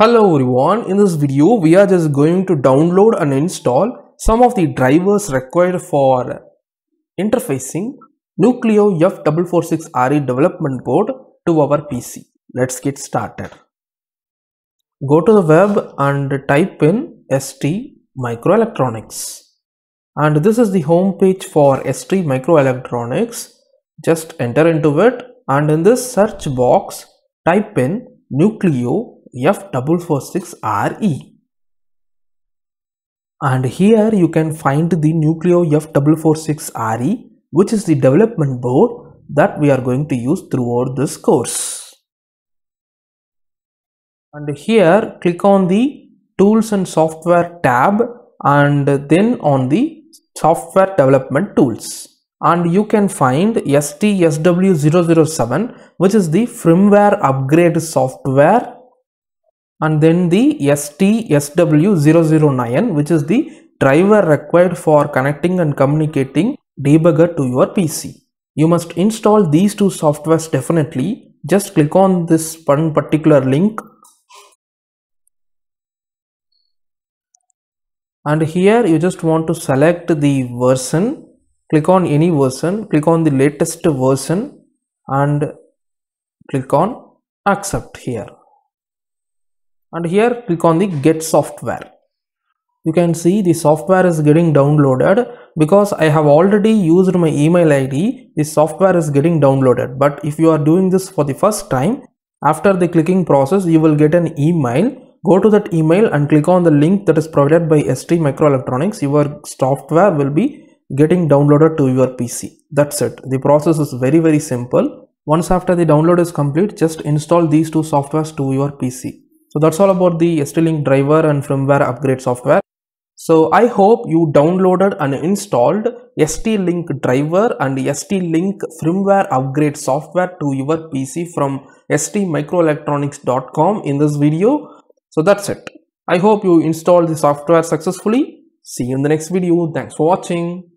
Hello everyone, in this video we are just going to download and install some of the drivers required for interfacing Nucleo F446RE development board to our PC. Let's get started. Go to the web and type in ST Microelectronics and this is the home page for ST Microelectronics. Just enter into it and in this search box type in Nucleo F446RE and here you can find the Nucleo F446RE which is the development board that we are going to use throughout this course. And here click on the tools and software tab and then on the software development tools and you can find STSW007 which is the firmware upgrade software and then the ST-SW009 which is the driver required for connecting and communicating debugger to your PC. You must install these two softwares definitely. Just click on this one particular link. And here you just want to select the version. Click on any version. Click on the latest version. And click on accept here and here click on the get software. You can see the software is getting downloaded because I have already used my email ID the software is getting downloaded. But if you are doing this for the first time after the clicking process you will get an email. Go to that email and click on the link that is provided by ST Microelectronics. Your software will be getting downloaded to your PC that's it. The process is very very simple. Once after the download is complete just install these two softwares to your PC so that's all about the ST-Link driver and firmware upgrade software. So I hope you downloaded and installed ST-Link driver and ST-Link firmware upgrade software to your PC from stmicroelectronics.com in this video. So that's it. I hope you installed the software successfully. See you in the next video. Thanks for watching.